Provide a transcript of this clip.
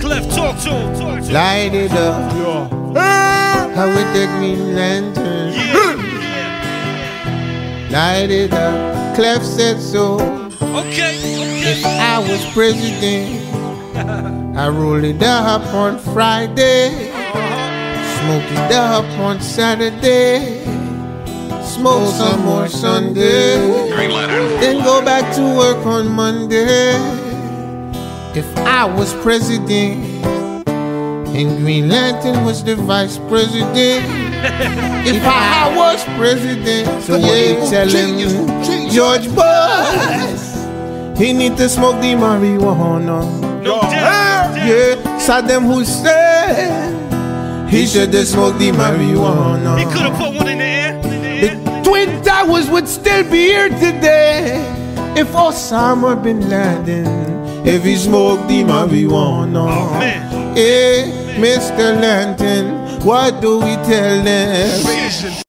Talk to him. Talk to him. Light it up. Ah, how with the green lantern. Hmm. Light it up. Clef said so. Okay, okay. If I was president. I roll it up on Friday. Uh-huh. Smoke it up on Saturday. Smoke some more Sunday. Then go back to work on Monday. If I was president and Green Lantern was the vice president. if I was president, so yeah, tell him George Bush, he need to smoke the marijuana. No doubt. Yeah, Saddam Hussein, he should have smoked the marijuana. He could have put one in the air. In the air. The Twin Towers would still be here today if Osama bin Laden, if he smoke the marijuana. Hey, Mr. Lantern, what do we tell them?